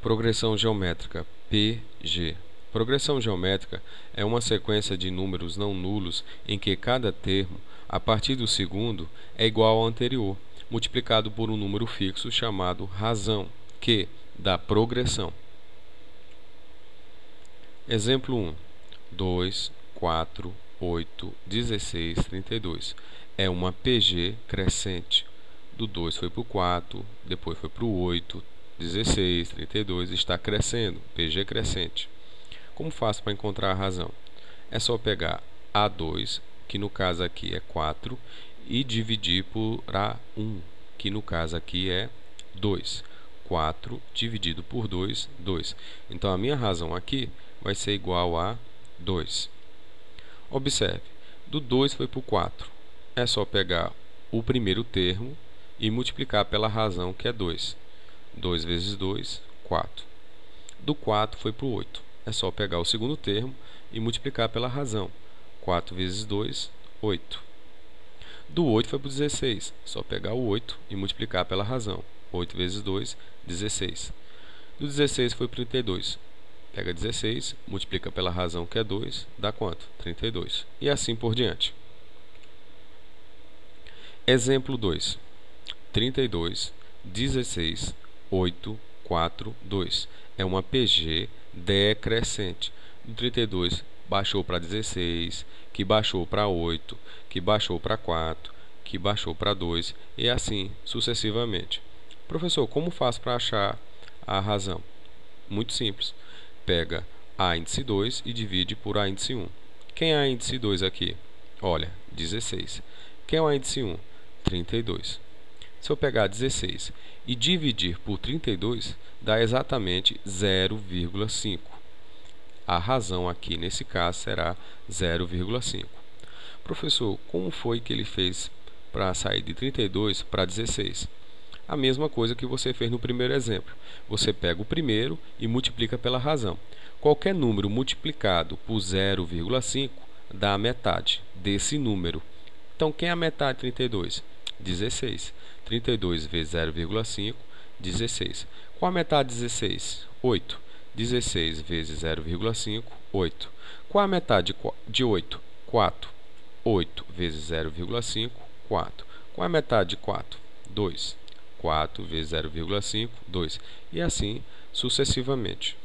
Progressão geométrica PG. Progressão geométrica é uma sequência de números não nulos em que cada termo, a partir do segundo, é igual ao anterior, multiplicado por um número fixo chamado razão, que dá progressão. Exemplo 1. 2, 4, 8, 16, 32. É uma PG crescente. Do 2 foi para o 4, depois foi para o 8, 16, 32, está crescendo, PG crescente. Como faço para encontrar a razão? É só pegar A2, que no caso aqui é 4, e dividir por A1, que no caso aqui é 2. 4 dividido por 2, 2. Então a minha razão aqui vai ser igual a 2. Observe, do 2 foi para o 4. É só pegar o primeiro termo e multiplicar pela razão que é 2. 2 vezes 2, 4. Do 4 foi para o 8. É só pegar o segundo termo e multiplicar pela razão. 4 vezes 2, 8. Do 8 foi para o 16. Só pegar o 8 e multiplicar pela razão. 8 vezes 2, 16. Do 16 foi para o 32. Pega 16, multiplica pela razão que é 2, dá quanto? 32. E assim por diante. Exemplo 2. 32, 16, 8, 4, 2. É uma PG decrescente. Do 32 baixou para 16, que baixou para 8, que baixou para 4, que baixou para 2 e assim sucessivamente. Professor, como faço para achar a razão? Muito simples pega a índice 2 e divide por a índice 1. Quem é a índice 2 aqui? Olha, 16. Quem é o índice 1? 32. Se eu pegar 16 e dividir por 32, dá exatamente 0,5. A razão aqui nesse caso será 0,5. Professor, como foi que ele fez para sair de 32 para 16? a mesma coisa que você fez no primeiro exemplo. Você pega o primeiro e multiplica pela razão. Qualquer número multiplicado por 0,5 dá a metade desse número. Então, quem é a metade de 32? 16. 32 vezes 0,5, 16. Qual a metade de 16? 8. 16 vezes 0,5, 8. Qual a metade de 8? 4. 8 vezes 0,5, 4. Qual a metade de 4? 2. 4 vezes 0,5, 2. E assim sucessivamente.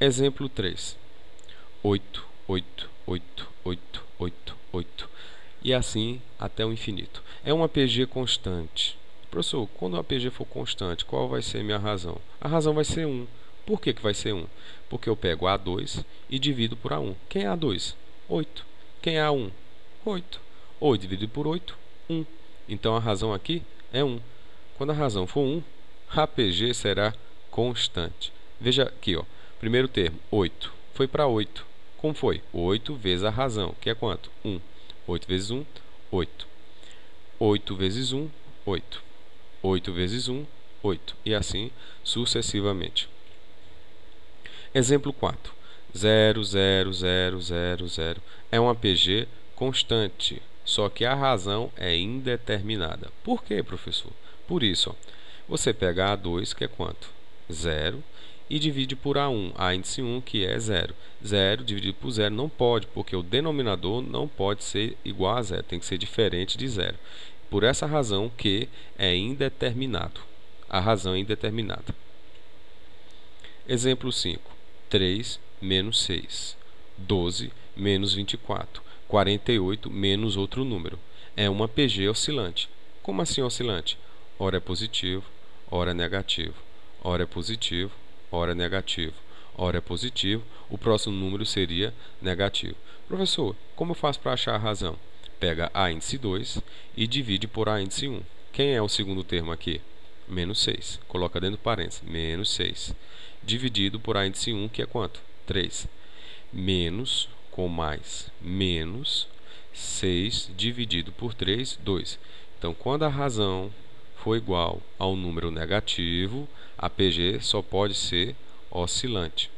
Exemplo 3. 8, 8, 8, 8, 8, 8. E assim até o infinito. É uma PG constante. Professor, quando a PG for constante, qual vai ser a minha razão? A razão vai ser 1. Por que, que vai ser 1? Porque eu pego A2 e divido por A1. Quem é A2? 8. Quem é A1? 8. 8 dividido por 8, 1. Então a razão aqui é 1. Quando a razão for 1, a PG será constante. Veja aqui, ó. primeiro termo, 8. Foi para 8. Como foi? 8 vezes a razão, que é quanto? 1. 8 vezes 1, 8. 8 vezes 1, 8. 8 vezes 1, 8. E assim sucessivamente. Exemplo 4. 0, 0, 0, 0, 0. É uma PG constante. Só que a razão é indeterminada. Por quê, professor? Por isso, ó, você pega A2, que é quanto? 0, e divide por A1, A índice 1, que é 0. 0 dividido por 0 não pode, porque o denominador não pode ser igual a 0, tem que ser diferente de 0. Por essa razão que é indeterminado. A razão é indeterminada. Exemplo 5. 3 menos 6. 12 menos 24. 48 menos outro número. É uma PG oscilante. Como assim oscilante? Ora é positivo, ora é negativo. Ora é positivo, ora é negativo. Ora é positivo, o próximo número seria negativo. Professor, como eu faço para achar a razão? Pega A índice 2 e divide por A índice 1. Quem é o segundo termo aqui? Menos 6. Coloca dentro do parênteses. Menos 6. Dividido por A índice 1, que é quanto? 3. Menos com mais menos 6 dividido por 3, 2. Então, quando a razão for igual ao número negativo, a PG só pode ser oscilante.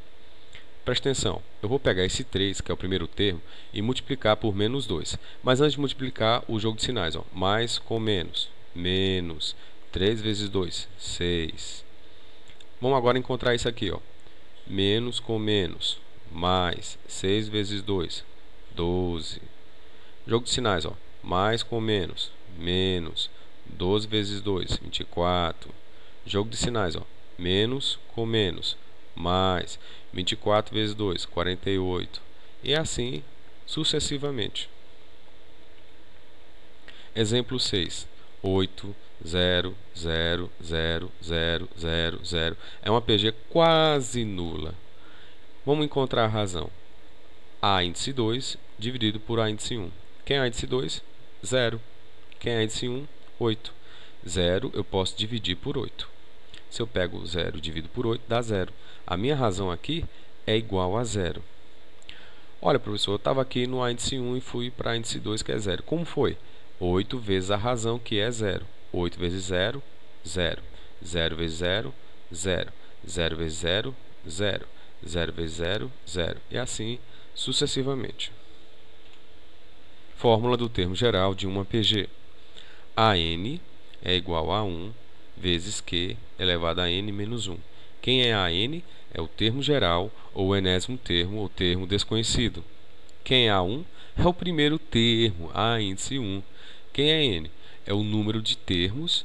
Presta atenção, eu vou pegar esse 3, que é o primeiro termo, e multiplicar por menos 2. Mas antes de multiplicar, o jogo de sinais, ó, mais com menos, menos, 3 vezes 2, 6. Vamos agora encontrar isso aqui, ó. Menos com menos, mais 6 vezes 2, 12. Jogo de sinais, ó. Mais com menos, menos 12 vezes 2, 24. Jogo de sinais, ó. Menos com menos, mais 24 vezes 2, 48. E assim sucessivamente. Exemplo 6. 8, 0, 0, 0, 0, 0, 0. É uma PG quase nula. Vamos encontrar a razão. A índice 2 dividido por A índice 1. Quem é A índice 2? 0. Quem é A índice 1? 8. 0 eu posso dividir por 8. Se eu pego 0 e divido por 8, dá 0. A minha razão aqui é igual a 0. Olha, professor, eu estava aqui no índice 1 e fui para índice 2, que é 0. Como foi? 8 vezes a razão, que é 0. 8 vezes 0, 0. 0 vezes 0, 0. 0 vezes 0, 0. 0 vezes 0, 0. E assim sucessivamente. Fórmula do termo geral de uma PG. AN é igual a 1 vezes Q elevado a N menos 1. Quem é AN? É o termo geral ou o enésimo termo ou termo desconhecido. Quem é A1? É o primeiro termo, A índice 1. Quem é N? É o número de termos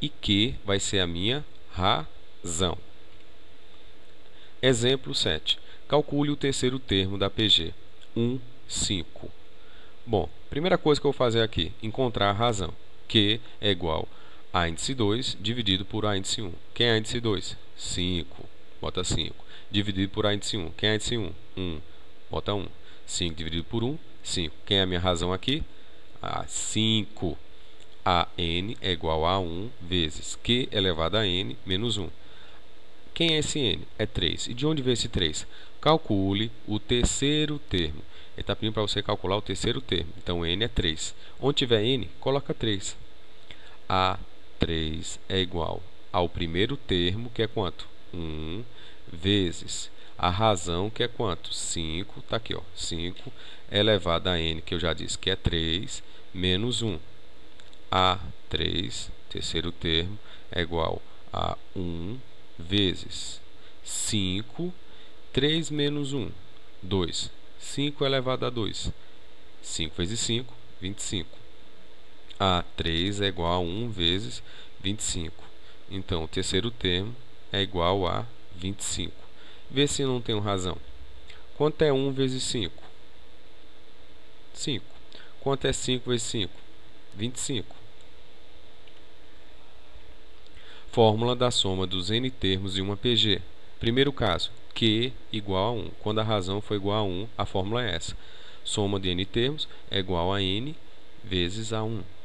e Q vai ser a minha razão. Exemplo 7. Calcule o terceiro termo da PG. 1, 5. Bom, primeira coisa que eu vou fazer aqui, encontrar a razão. Q é igual a índice 2 dividido por A índice 1. Quem é a índice 2? 5. Bota 5. Dividido por A índice 1. Quem é a índice 1? 1. Bota 1. 5 dividido por 1, 5. Quem é a minha razão aqui? A 5. A n é igual a 1 vezes Q elevado a n menos 1. Quem é esse n? É 3. E de onde vem esse 3? Calcule o terceiro termo. Ele está pedindo para você calcular o terceiro termo. Então, n é 3. Onde tiver n, coloca 3. A 3 é igual ao primeiro termo, que é quanto? 1 vezes a razão, que é quanto? 5, está aqui, ó, 5 elevado a n, que eu já disse que é 3, menos 1. A 3, terceiro termo, é igual a 1 vezes 5, 3 menos 1, 2. 5 elevado a 2. 5 vezes 5, 25. A 3 é igual a 1 vezes 25. Então, o terceiro termo é igual a 25. Vê se não tenho razão. Quanto é 1 vezes 5? 5. Quanto é 5 vezes 5? 25. Fórmula da soma dos n termos em uma PG. Primeiro caso, Q igual a 1. Quando a razão for igual a 1, a fórmula é essa. Soma de n termos é igual a n vezes a 1.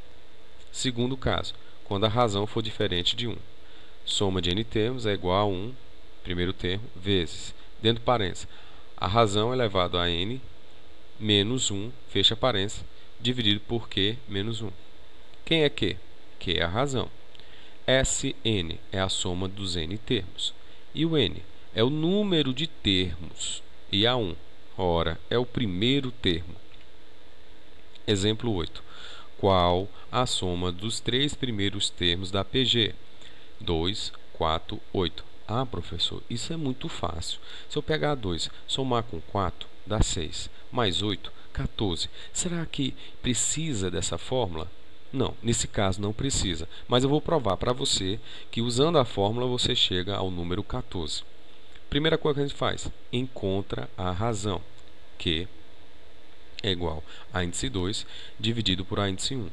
Segundo caso, quando a razão for diferente de 1. Soma de n termos é igual a 1, primeiro termo, vezes, dentro parênteses, a razão elevado a n menos 1, fecha parênteses, dividido por q menos 1. Quem é q? q é a razão. Sn é a soma dos n termos. E o n é o número de termos e a 1, ora, é o primeiro termo. Exemplo 8. Qual a soma dos três primeiros termos da PG? 2, 4, 8. Ah, professor, isso é muito fácil. Se eu pegar 2, somar com 4, dá 6. Mais 8, 14. Será que precisa dessa fórmula? Não, nesse caso não precisa. Mas eu vou provar para você que usando a fórmula você chega ao número 14. Primeira coisa que a gente faz, encontra a razão, que é igual a índice 2 dividido por a índice 1,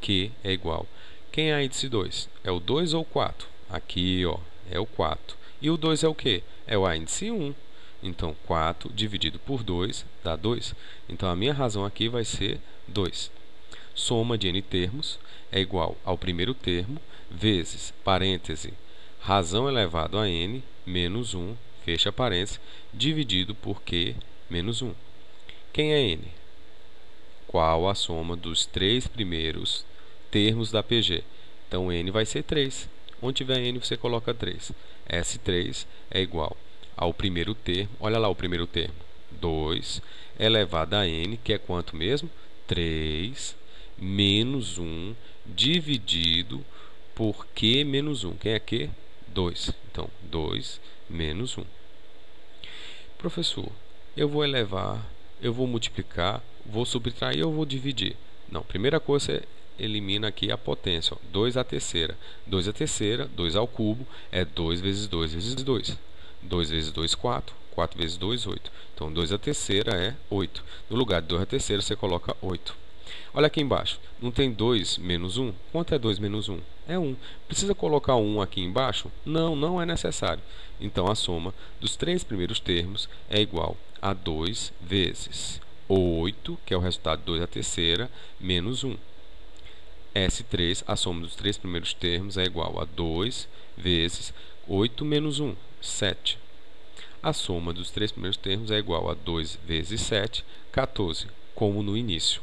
que é igual. Quem é a índice 2? É o 2 ou o 4? Aqui, ó, é o 4. E o 2 é o que? É o a índice 1. Então, 4 dividido por 2 dá 2. Então, a minha razão aqui vai ser 2. Soma de n termos é igual ao primeiro termo vezes, parêntese, razão elevado a n menos 1, fecha parênteses, dividido por q menos 1. Quem é n? Qual a soma dos três primeiros termos da PG? Então, n vai ser 3. Onde tiver n, você coloca 3. S3 é igual ao primeiro termo, olha lá o primeiro termo, 2 elevado a n, que é quanto mesmo? 3 menos 1 dividido por Q menos 1. Quem é Q? 2. Então, 2 menos 1. Professor, eu vou elevar, eu vou multiplicar, vou subtrair ou vou dividir? Não, primeira coisa você elimina aqui a potência. 2 à terceira. 2 à terceira, 2 ao cubo, é 2 vezes 2 vezes 2. 2 vezes 2, 4. 4 vezes 2, 8. Então, 2 à terceira é 8. No lugar de 2 à terceira, você coloca 8. Olha aqui embaixo. Não tem 2 menos 1? Quanto é 2 menos 1? É 1. Precisa colocar 1 aqui embaixo? Não, não é necessário. Então, a soma dos três primeiros termos é igual a 2 vezes 8, que é o resultado de 2 à terceira, menos 1. S3, a soma dos três primeiros termos é igual a 2 vezes 8 menos 1, 7. A soma dos três primeiros termos é igual a 2 vezes 7, 14, como no início.